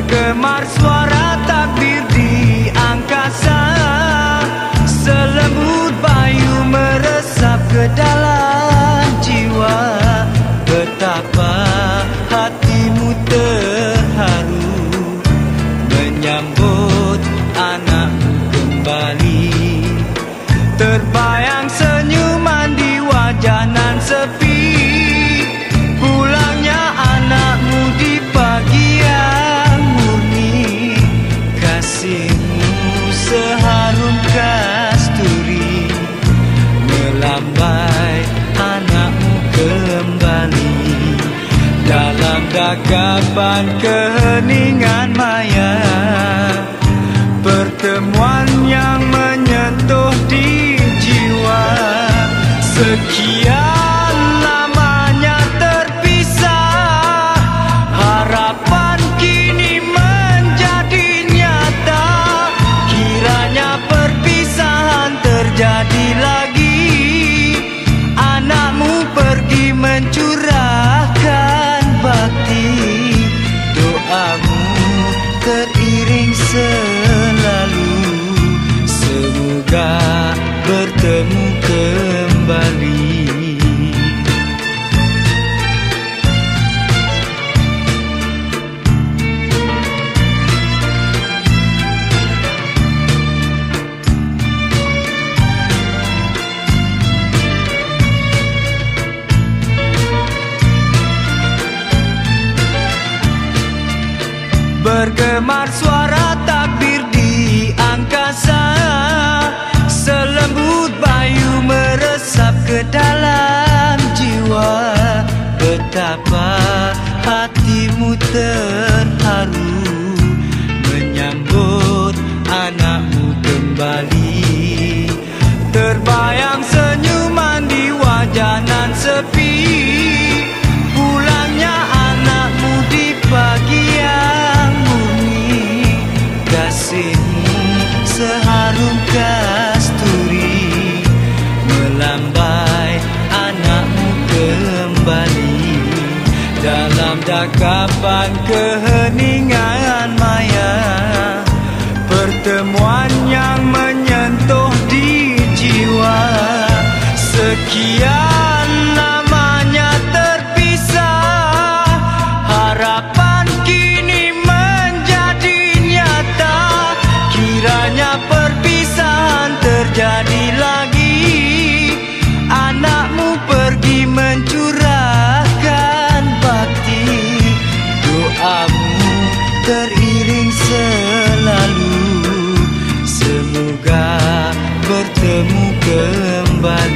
Bergemar suara takbir di angkasa. Selembut bayu meresap ke dalam jiwa. Betapa hatimu terharu Menyambut anakku kembali. Terbayang Dakapan keheningan maya Pertemuan yang menyentuh di jiwa. Sekian terjadi lagi. Anakmu pergi mencurahkan Bertemu kembali. Bergemar suara dalam jiwa Betapa hatimu terharu Menyambut anakmu kembali. Terbayang Dalam dakapan keheningan maya? Pertemuan yang menyentuh di jiwa. Sekian kembali